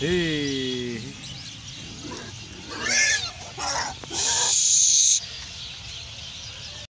嘿